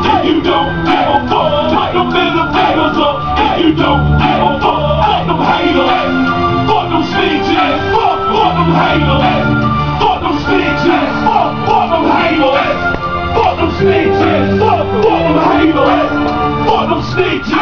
if you don't fuck. Them imitators up if you don't fuck. Fuck them haters, fuck them snitches, fuck, fuck them haters. Fuck them snitches, fuck, fuck them haters. Fuck them snitches, fuck, fuck them haters. Fuck them snitches.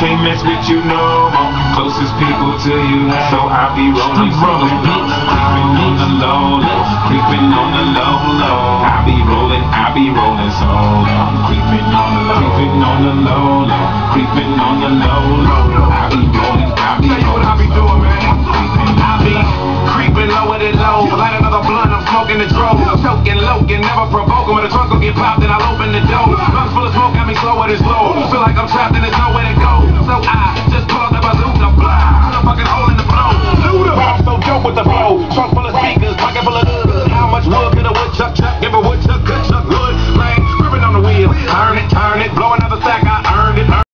Can't mess with you no more. Closest people to you, so I be rolling, rolling, creeping on the low, low, creeping on the low, low. I be rolling, I be rolling solo. Creeping on the low, creeping on the low, low, creeping on the low, low. I be rolling, I be Tell what rolling. I be doing, man. I be creeping lower than low. Light another blunt, I'm smoking the drove. Choking low, can never provoke 'em. When the trunk will get popped, then I'll open the door. Lungs full of smoke, got me slower than slow. Feel like I'm trapped and there's